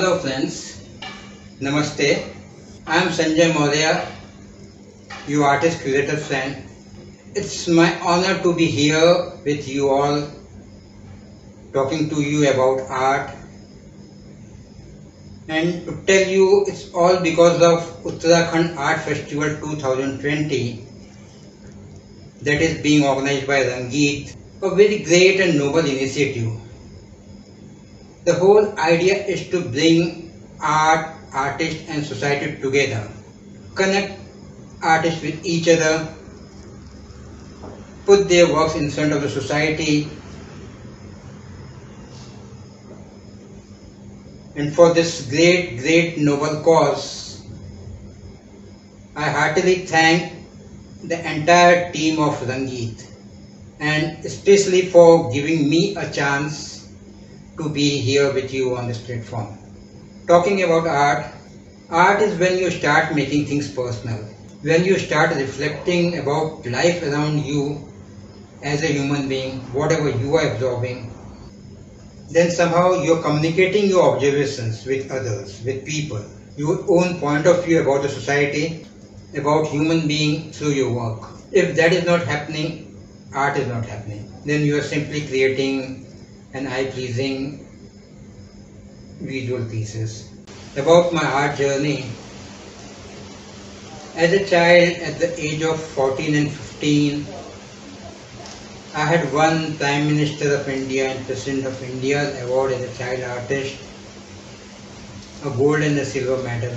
Hello friends, Namaste. I am Sonjaye Maurya, your artist curator friend. It's my honor to be here with you all, talking to you about art and to tell you it's all because of Uttarakhand Art Festival 2020 that is being organized by RangGeet, a very great and noble initiative. The whole idea is to bring art, artists and society together, connect artists with each other, put their works in front of the society. And for this great, great noble cause, I heartily thank the entire team of RangGeet. And especially for giving me a chance to be here with you on this platform. Talking about art, art is when you start making things personal, when you start reflecting about life around you as a human being, whatever you are absorbing, then somehow you're communicating your observations with others, with people, your own point of view about the society, about human being through your work. If that is not happening, art is not happening. Then you are simply creating and eye-pleasing visual pieces. About my art journey, as a child at the age of 14 and 15, I had won Prime Minister of India and President of India's award as a child artist, a gold and a silver medal.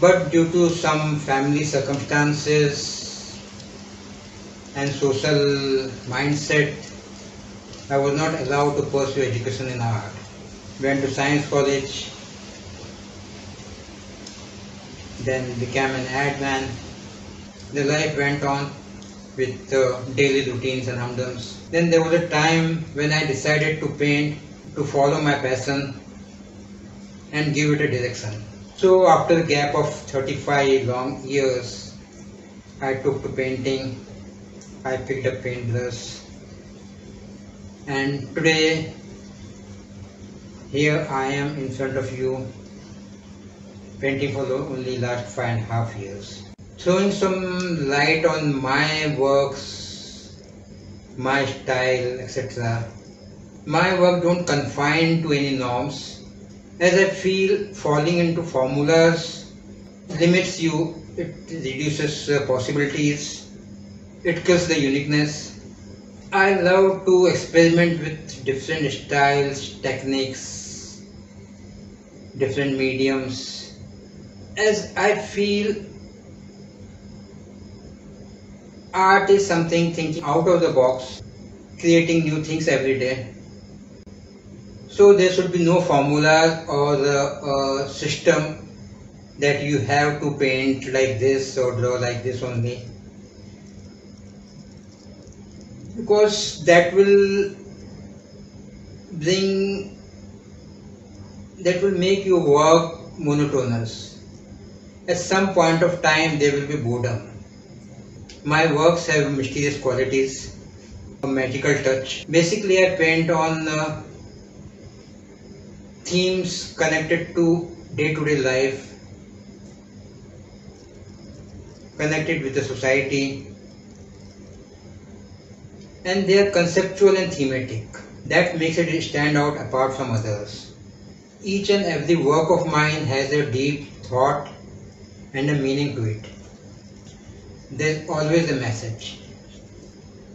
But due to some family circumstances and social mindset, I was not allowed to pursue education in art. Went to science college, then became an ad man. The life went on with uh, daily routines and humdums. Then there was a time when I decided to paint, to follow my passion and give it a direction. So after a gap of 35 long years, I took to painting. I picked up paintbrush and today here I am in front of you painting for the only last five and a half years. Throwing some light on my works my style etc my work don't confine to any norms. As I feel falling into formulas limits you it reduces uh, possibilities. It kills the uniqueness I love to experiment with different styles, techniques, different mediums as I feel art is something thinking out of the box, creating new things every day. So there should be no formula or the uh, system that you have to paint like this or draw like this only because that will bring that will make your work monotonous. At some point of time there will be boredom. My works have mysterious qualities a magical touch. Basically i paint on uh, themes connected to day-to-day -day life connected with the society and they are conceptual and thematic. That makes it stand out apart from others. Each and every work of mine has a deep thought and a meaning to it. There's always a message.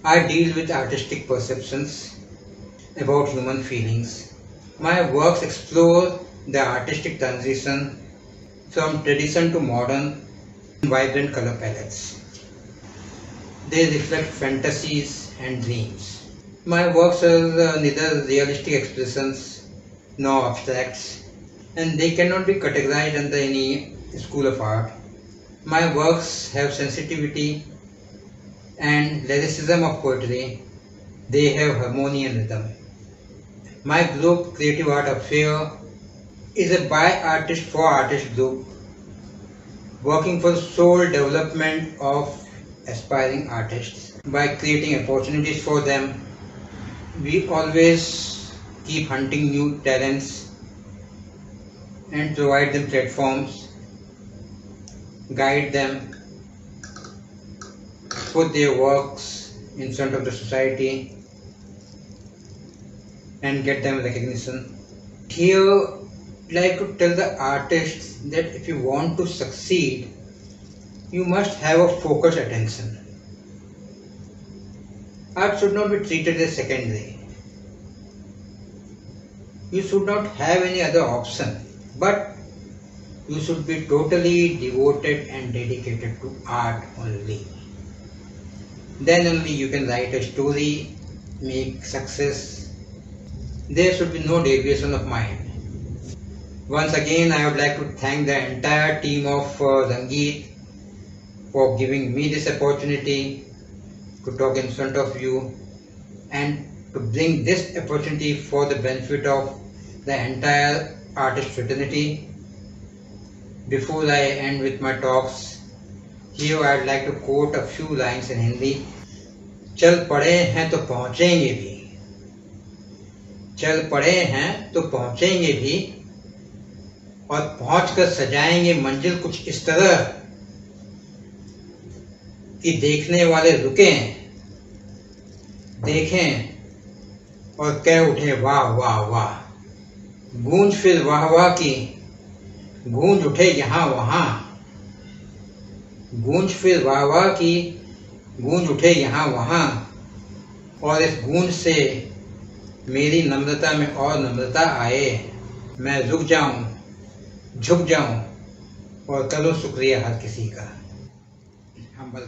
I deal with artistic perceptions about human feelings. My works explore the artistic transition from tradition to modern vibrant color palettes. They reflect fantasies, and dreams. My works are uh, neither realistic expressions nor abstracts, and they cannot be categorized under any school of art. My works have sensitivity and lyricism of poetry. They have harmony and rhythm. My group, Creative Art Affair, is a by artist for artist group working for the soul development of aspiring artists by creating opportunities for them. We always keep hunting new talents and provide them platforms, guide them, put their works in front of the society and get them recognition. Here, I'd like to tell the artists that if you want to succeed, you must have a focused attention. Art should not be treated as secondary. You should not have any other option, but you should be totally devoted and dedicated to art only. Then only you can write a story, make success. There should be no deviation of mind. Once again, I would like to thank the entire team of uh, for giving me this opportunity to talk in front of you and to bring this opportunity for the benefit of the entire artist fraternity. Before I end with my talks, here I would like to quote a few lines in Hindi. चल पड़े हैं तो पहुँचेंगे भी चल पड़े हैं तो पहुँचेंगे भी और पहुंचकर सजाएँगे मंजिल कुछ इस तरह कि देखने वाले रुके देखें और कह उठे, वाह वाह वाह। गूंज फिर वाह वाह की, गूंज उठे यहाँ, वहाँ। गूंज फिर वाह वाह की, गूंज उठे यहाँ, वहाँ। और इस गूंज से मेरी नम्रता में और नम्रता आए। मैं रुक जाऊँ, झुक जाऊँ और करो शुक्रिया हर किसी का। humble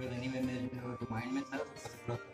because anyway, maybe you know, remind myself.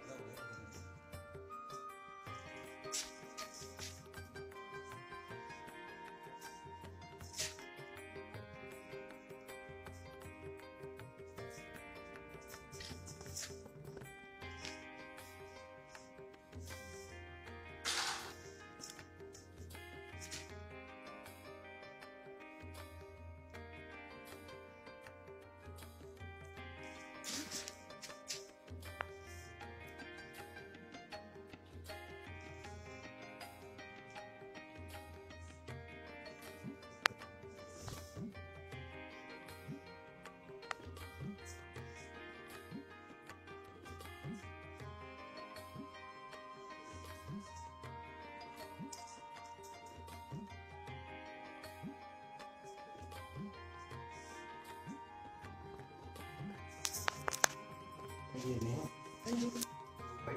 いね。はい。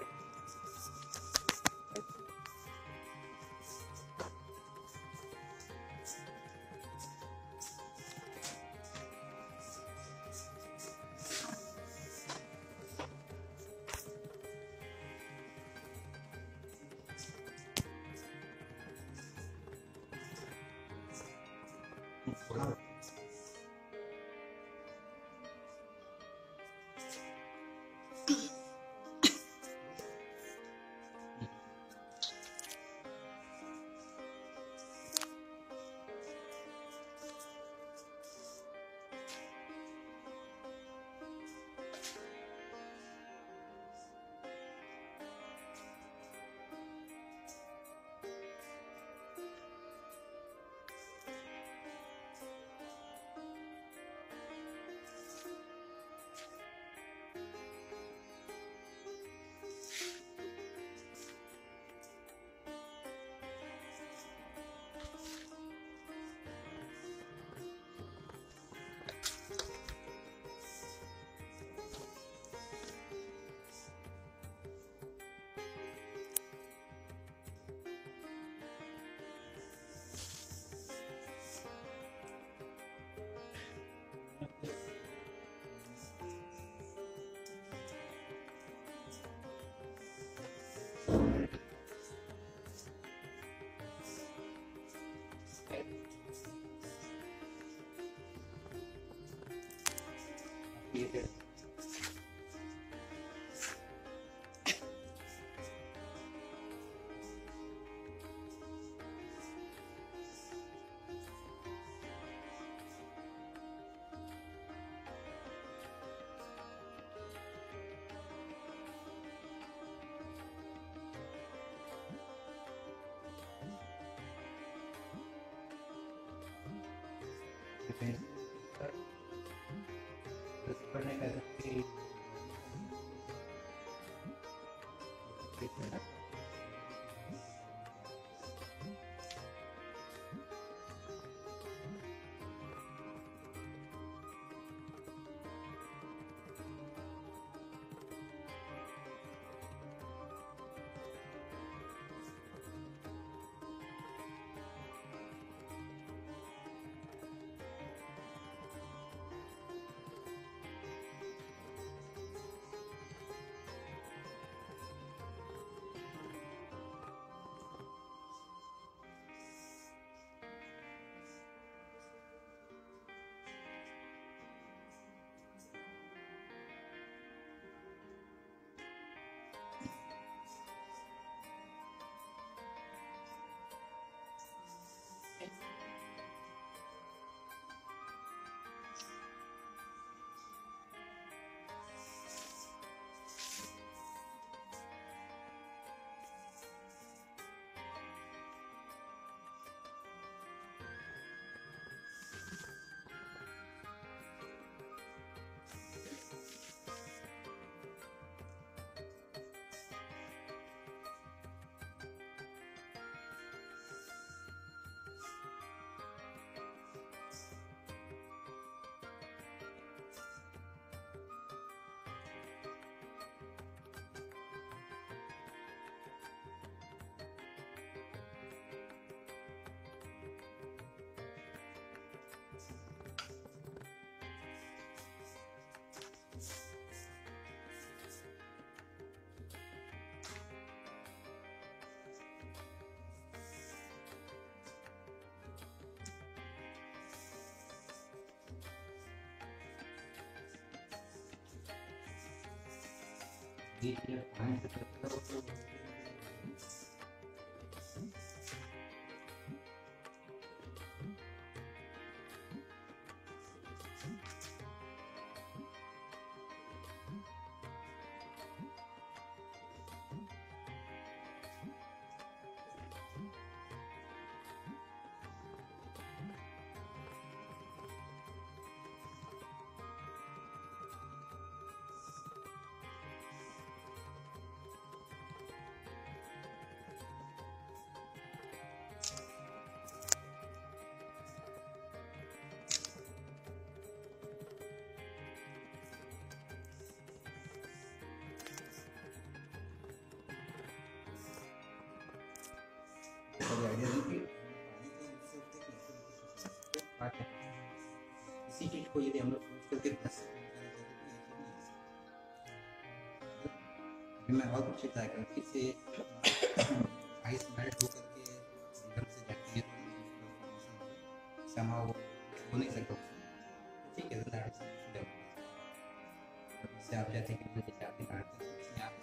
Wow. कि GTF find the Теперь память कभी आइडिया नहीं इसी किट को यदि हम लोग यूज़ करके दस मैं और कुछ ट्राई करूँ फिर से आइस मेल्ट होकर के एकदम से जाती है समा वो हो नहीं सकता ठीक है आप जाते हैं कि आप